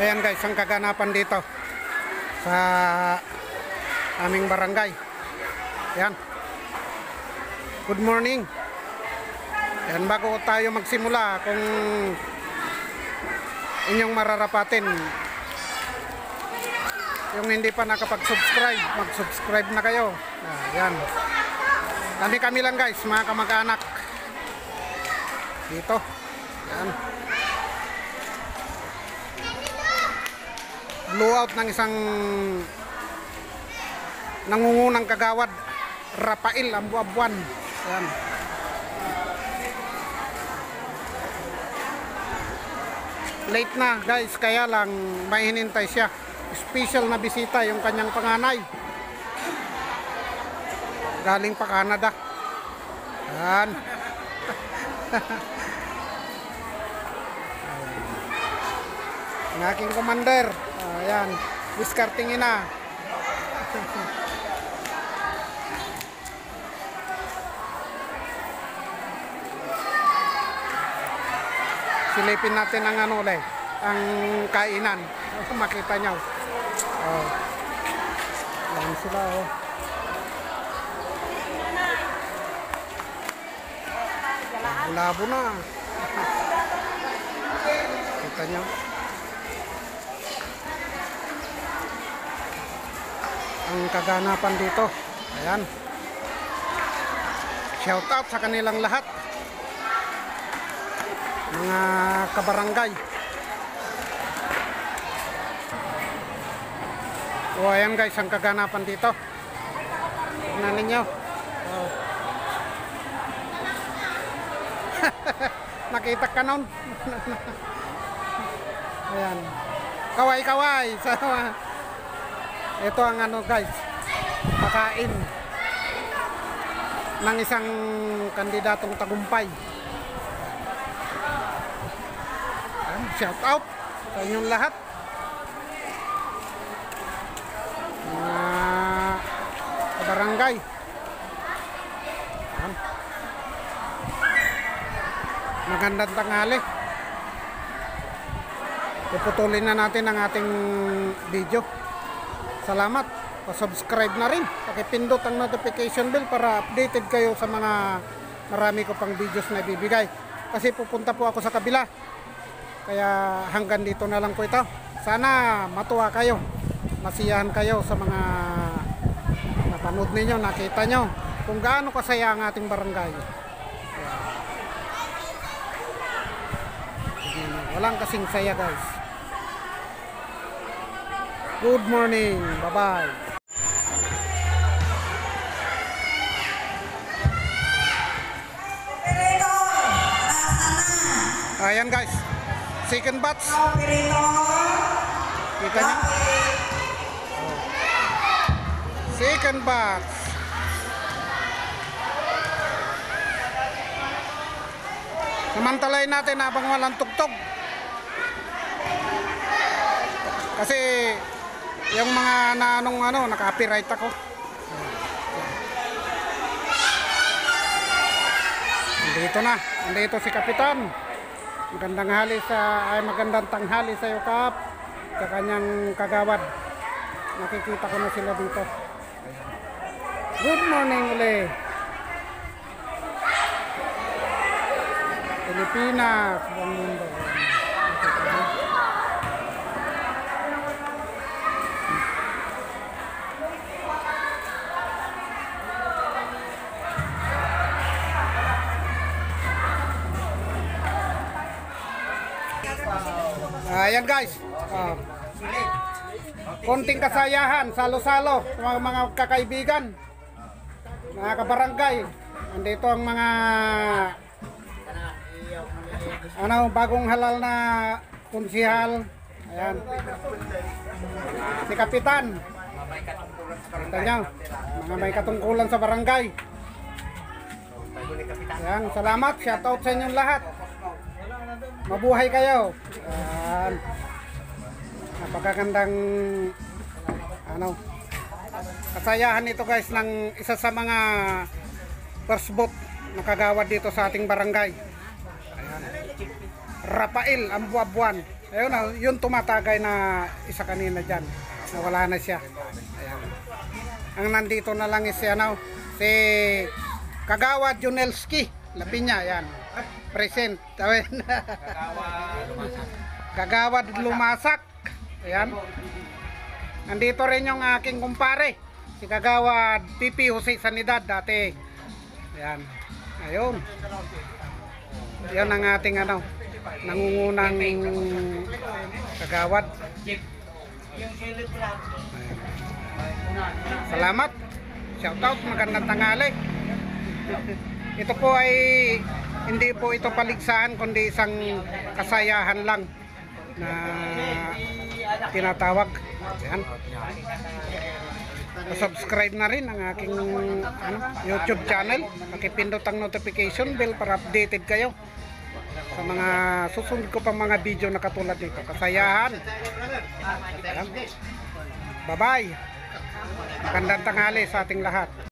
Ayan guys, ang kaganapan dito sa aming barangay. Ayan. Good morning. Ayan, bago tayo magsimula, kung inyong mararapatin, yung hindi pa nakapag-subscribe, mag-subscribe na kayo. Ayan. Kami-kami lang guys, mga kamag-anak. Dito. Ayan. Blowout ng isang nangungunang kagawad. Rafael Ambuabuan ayan. Late na guys. Kaya lang may hinintay siya. Special na bisita yung kanyang panganay. Galing pa Canada. Ayan. Ang aking commander ayan discarding ina silipin natin ang ano ulit ang kainan. Makita nyo. Oh. yan sila oh. Labo na. Kita nyo ang kaganapan dito. Ayan. Shout out sa kanilang lahat. Mga kabarangay. O ayan guys, ang kaganapan dito. Tignan ninyo. Oh. Nakita ka nun. ayan. Kaway-kaway. Sa ito ang ano guys, pakain ng isang kandidatong tagumpay. Shout out sa inyong lahat. Mga kabarangay. Magandang tanghali. Puputulin na natin ang ating video. Salamat. Pa-subscribe na rin. Pakipindot ang notification bell para updated kayo sa mga marami ko pang videos na ibibigay. Kasi pupunta po ako sa kabila. Kaya hanggang dito na lang po ito. Sana matuwa kayo. Masiyahan kayo sa mga napanood ninyo, nakita nyo kung gaano kasaya ang ating barangay. Walang kasing saya guys. Good morning. Bye-bye. Ayan guys. Second batch. Kita niyo? Second batch. Samantalayin natin habang walang tugtog. Kasi yung mga nanong ano, naka-copyright ako. Nandito na. Nandito si Kapitan. Magandang hali sa ay magandang tanghali sa iyo, Kap. Sa kanyang kagawad. Nakikita ko na sila dito. Good morning uli. Pilipinas, buong mundo. Ayan guys. Ah. konting kasayahan, salo-salo sa mga, mga kakaibigan. Mga kabarangay. Andito ang mga ano, bagong halal na kunsihal. Ayan. Si Kapitan. Kita nyo, mga may katungkulan sa barangay. Ayan, salamat. Shoutout sa inyong lahat. Mabuhay kayo. Ayan. Napakagandang ano kasayahan ito guys ng isa sa mga first boat na kagawad dito sa ating barangay. Ayan. Rafael Ambuabuan. Ayun, ah, yung tumatagay na isa kanina dyan. Nawala na siya. Ayan. Ang nandito na lang is ano, si Kagawa Junelski. Labi niya, yan. Present. Tawin. Kagawa Lumasak. Ayan. Nandito rin yung aking kumpare. Si Kagawa PP Jose Sanidad dati. Ayan. Ayun. Yan ang ating ano, nangungunang kagawad. Salamat. Shout out, magandang tanghali. Ito po ay hindi po ito paligsahan kundi isang kasayahan lang na tinatawag. Yan. subscribe na rin ang aking ano, YouTube channel. Pakipindot ang notification bell para updated kayo sa mga susunod ko pang mga video na katulad nito. Kasayahan. Yan. Bye-bye. Magandang tanghali sa ating lahat.